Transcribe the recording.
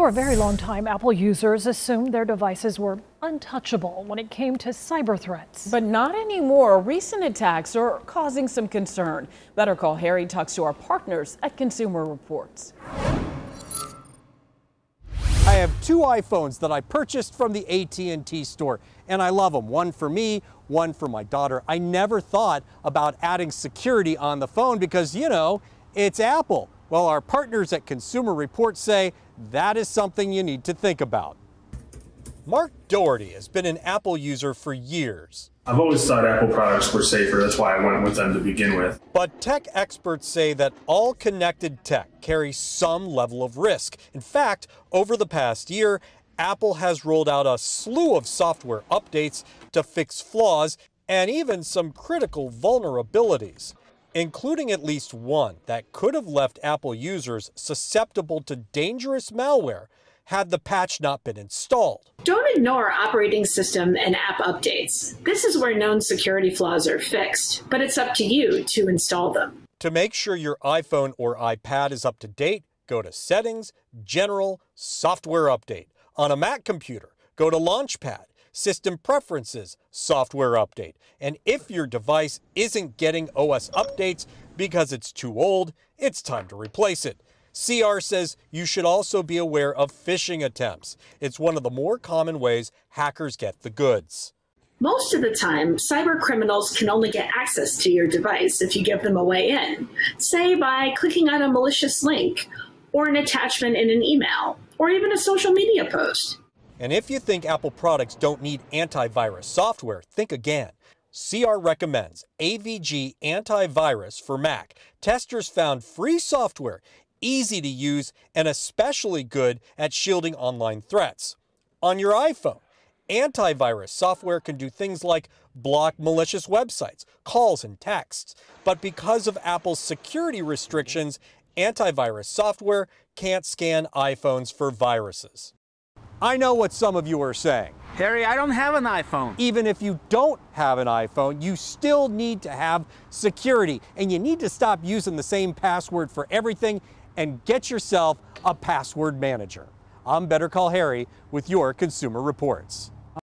For a very long time, Apple users assumed their devices were untouchable when it came to cyber threats. But not anymore. Recent attacks are causing some concern. Better Call Harry talks to our partners at Consumer Reports. I have two iPhones that I purchased from the AT&T store and I love them. One for me, one for my daughter. I never thought about adding security on the phone because, you know, it's Apple. Well, our partners at Consumer Reports say that is something you need to think about. Mark Doherty has been an Apple user for years. I've always thought Apple products were safer. That's why I went with them to begin with. But tech experts say that all connected tech carries some level of risk. In fact, over the past year, Apple has rolled out a slew of software updates to fix flaws and even some critical vulnerabilities including at least one that could have left Apple users susceptible to dangerous malware had the patch not been installed. Don't ignore operating system and app updates. This is where known security flaws are fixed, but it's up to you to install them. To make sure your iPhone or iPad is up to date, go to Settings, General, Software Update. On a Mac computer, go to Launchpad system preferences software update. And if your device isn't getting OS updates because it's too old, it's time to replace it. CR says you should also be aware of phishing attempts. It's one of the more common ways hackers get the goods. Most of the time, cyber criminals can only get access to your device if you give them a way in, say by clicking on a malicious link, or an attachment in an email, or even a social media post. And if you think Apple products don't need antivirus software, think again. CR recommends AVG Antivirus for Mac. Testers found free software, easy to use, and especially good at shielding online threats. On your iPhone, antivirus software can do things like block malicious websites, calls, and texts. But because of Apple's security restrictions, antivirus software can't scan iPhones for viruses. I know what some of you are saying. Harry, I don't have an iPhone. Even if you don't have an iPhone, you still need to have security. And you need to stop using the same password for everything and get yourself a password manager. I'm Better Call Harry with your Consumer Reports.